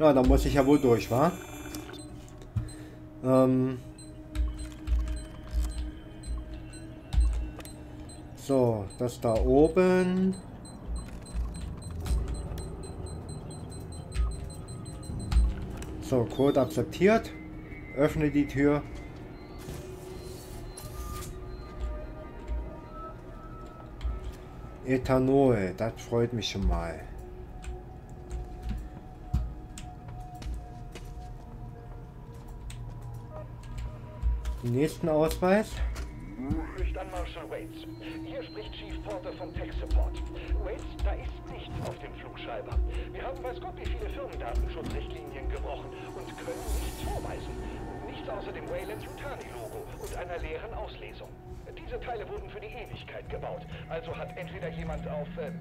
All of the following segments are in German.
Na, da muss ich ja wohl durch, wa? Ähm... So, das da oben. So, Code akzeptiert. Öffne die Tür. Ethanol, das freut mich schon mal. Den nächsten Ausweis. Spricht an Marshall Waits. Hier spricht Chief Porter vom Tech Support. Waits, da ist nichts auf dem Flugschreiber. Wir haben weiß Gott wie viele Firmendatenschutzrichtlinien gebrochen und können nichts vorweisen. Außer dem Wayland Yutani Logo und einer leeren Auslesung. Diese Teile wurden für die Ewigkeit gebaut. Also hat entweder jemand auf äh,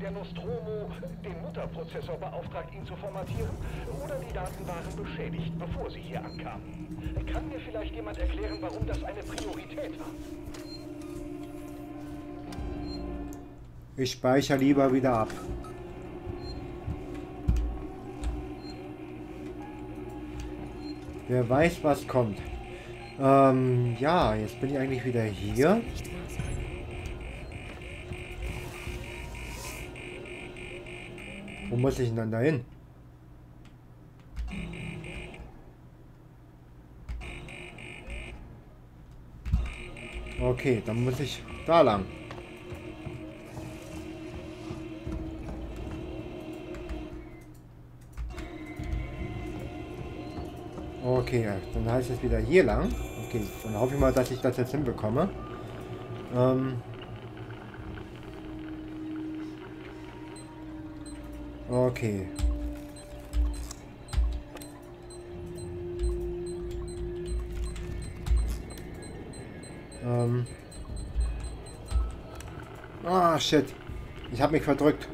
der Nostromo den Mutterprozessor beauftragt, ihn zu formatieren, oder die Daten waren beschädigt, bevor sie hier ankamen. Kann mir vielleicht jemand erklären, warum das eine Priorität war? Ich speichere lieber wieder ab. Wer weiß, was kommt. Ähm, ja, jetzt bin ich eigentlich wieder hier. Wo muss ich denn dann dahin? Okay, dann muss ich da lang. Okay, dann heißt es wieder hier lang. Okay, dann hoffe ich mal, dass ich das jetzt hinbekomme. Ähm okay. Ähm ah, shit. Ich habe mich verdrückt.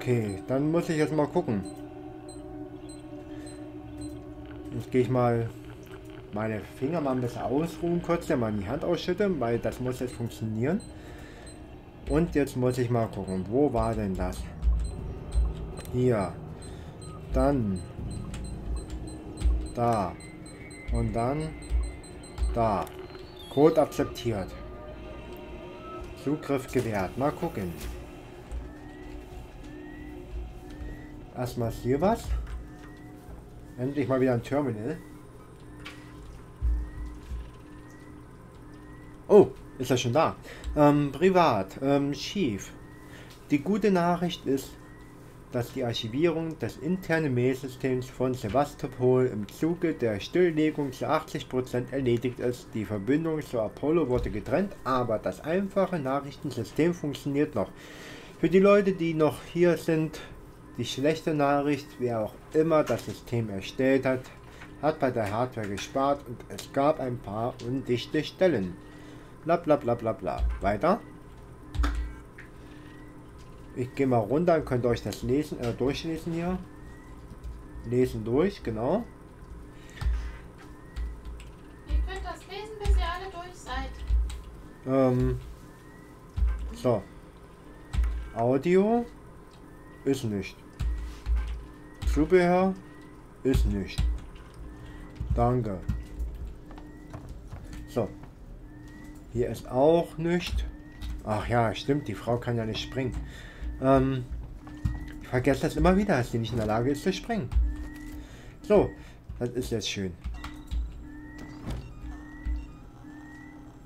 Okay, dann muss ich jetzt mal gucken. Jetzt gehe ich mal meine Finger mal ein bisschen ausruhen, kurz dann mal die Hand ausschütten, weil das muss jetzt funktionieren. Und jetzt muss ich mal gucken, wo war denn das? Hier. Dann. Da. Und dann. Da. Code akzeptiert. Zugriff gewährt. Mal gucken. Erstmal hier was. Endlich mal wieder ein Terminal. Oh, ist er schon da. Ähm, privat. Ähm, Chief. Die gute Nachricht ist, dass die Archivierung des internen Mailsystems von Sevastopol im Zuge der Stilllegung zu 80% erledigt ist. Die Verbindung zu Apollo wurde getrennt, aber das einfache Nachrichtensystem funktioniert noch. Für die Leute, die noch hier sind, die schlechte Nachricht, wer auch immer das System erstellt hat, hat bei der Hardware gespart und es gab ein paar undichte Stellen. Bla bla bla bla bla. Weiter. Ich gehe mal runter und könnt euch das lesen, äh, durchlesen hier. Lesen durch, genau. Ihr könnt das lesen, bis ihr alle durch seid. Ähm, so. Audio ist nicht. Zubehör ist nicht. Danke. So. Hier ist auch nicht. Ach ja, stimmt, die Frau kann ja nicht springen. Ähm, ich vergesse das immer wieder, dass sie nicht in der Lage ist zu springen. So, das ist jetzt schön.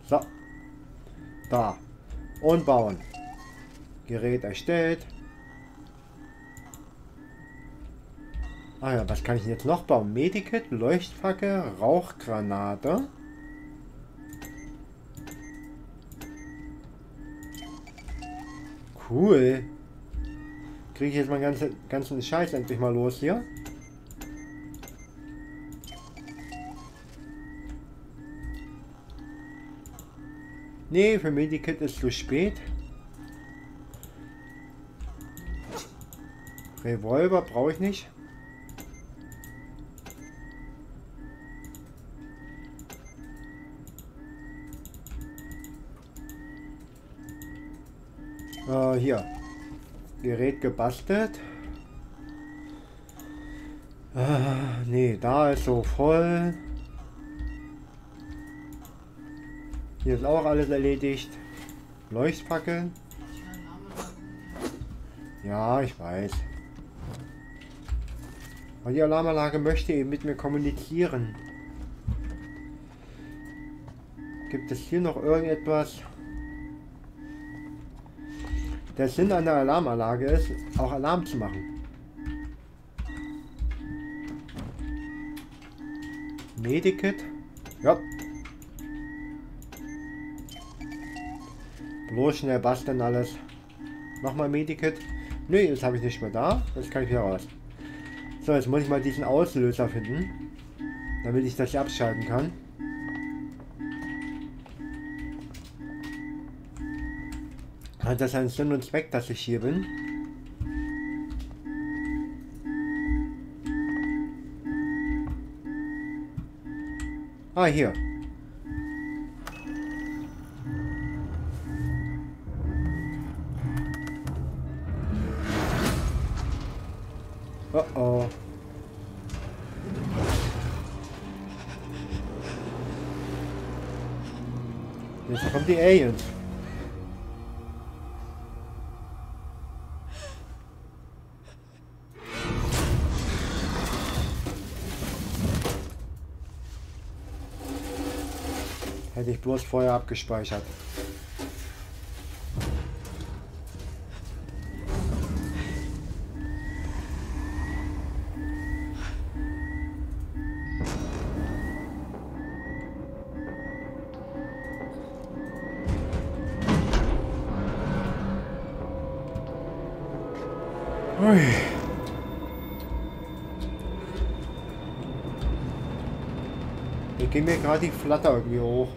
So. Da. Und bauen. Gerät erstellt. Ah ja, was kann ich jetzt noch bauen? Medikit, Leuchtfackel, Rauchgranate. Cool. Kriege ich jetzt meinen ganzen, ganzen Scheiß endlich mal los hier. Nee, für Medikit ist zu spät. Revolver brauche ich nicht. Äh, hier. Gerät gebastelt. Äh, nee, da ist so voll. Hier ist auch alles erledigt. Leuchtfackeln. Ja, ich weiß. Aber die Alarmanlage möchte eben mit mir kommunizieren. Gibt es hier noch irgendetwas? Der Sinn einer Alarmanlage ist, auch Alarm zu machen. Medikit? Ja. Bloß schnell basteln alles. Nochmal Medikit. Nee, das habe ich nicht mehr da. Das kann ich wieder raus. So, jetzt muss ich mal diesen Auslöser finden. Damit ich das abschalten kann. Hat das einen Sinn und Zweck, dass ich hier bin? Ah, hier. Oh oh. Jetzt kommen die Aliens. Hätte ich bloß vorher abgespeichert. Hier ging mir gerade die Flatter irgendwie hoch.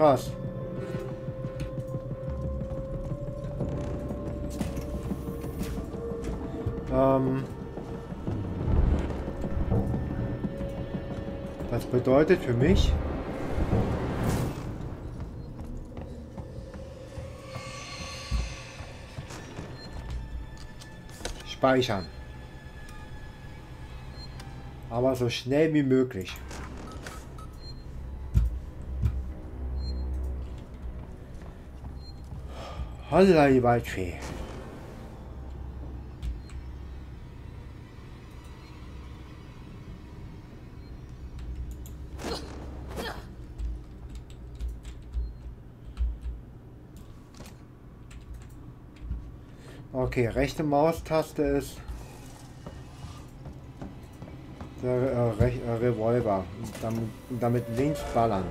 Krass. Ähm das bedeutet für mich, speichern. Aber so schnell wie möglich. Holla die Waldfee. Okay, rechte Maustaste ist der äh, Re äh, Revolver. Damit, damit links ballern.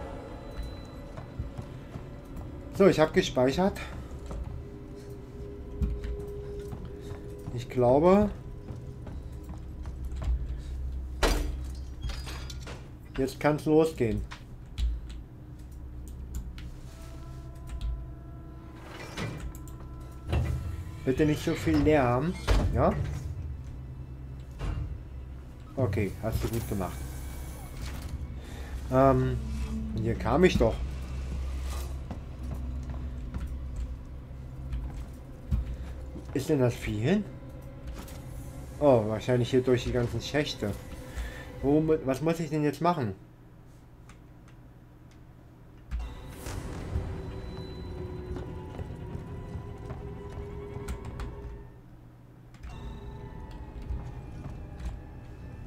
So, ich habe gespeichert. Ich glaube, jetzt kann es losgehen. Bitte nicht so viel Lärm, ja? Okay, hast du gut gemacht. Ähm, hier kam ich doch. Ist denn das hin? Oh, wahrscheinlich hier durch die ganzen Schächte. Wo, was muss ich denn jetzt machen?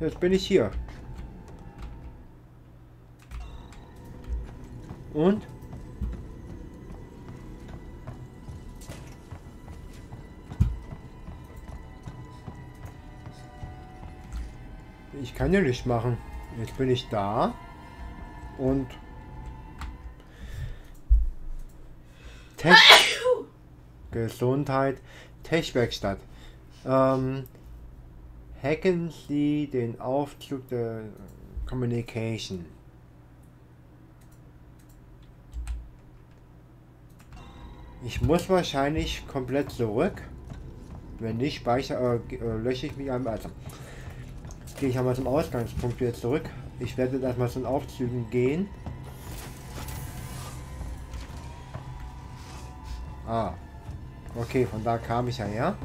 Jetzt bin ich hier. Und? Kann ja nicht machen. Jetzt bin ich da. Und... Tech... Gesundheit. Tech-Werkstatt. Ähm, hacken Sie den Aufzug der Communication. Ich muss wahrscheinlich komplett zurück. Wenn nicht, speichere, äh, äh, lösche ich mich ein. Also gehe ich einmal zum Ausgangspunkt wieder zurück. Ich werde jetzt erstmal zu den Aufzügen gehen. Ah. Okay, von da kam ich ja her.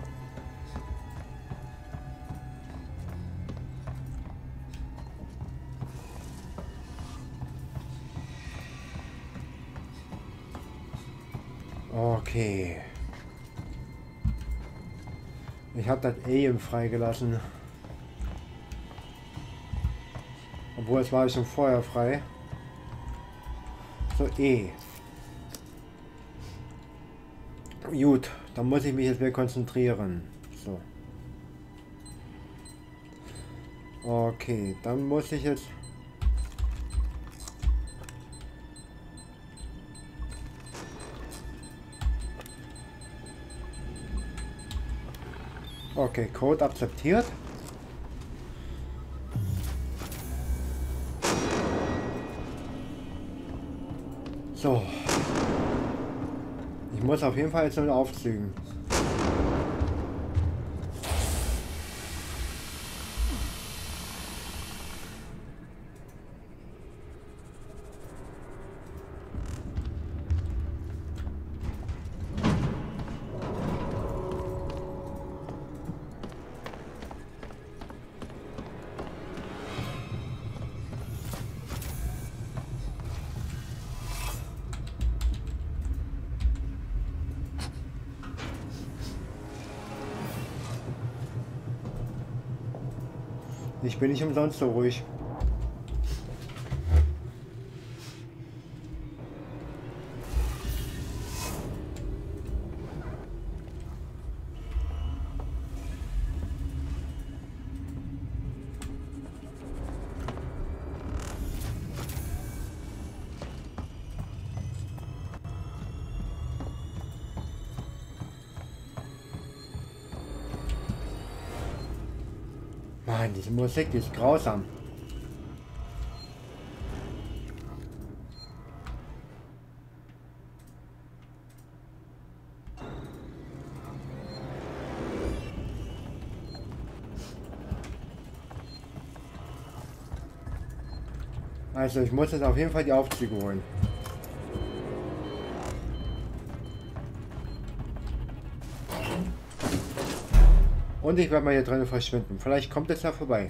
Okay. Ich habe das Alien freigelassen. Obwohl, es war schon vorher frei. So, E. Gut, dann muss ich mich jetzt mehr konzentrieren. So. Okay, dann muss ich jetzt... Okay, Code akzeptiert. So. Ich muss auf jeden Fall jetzt mit Aufzügen. Ich bin nicht umsonst so ruhig. Mann, diese Musik, ist grausam. Also ich muss jetzt auf jeden Fall die Aufzüge holen. Und ich werde mal hier drinnen verschwinden. Vielleicht kommt es ja vorbei.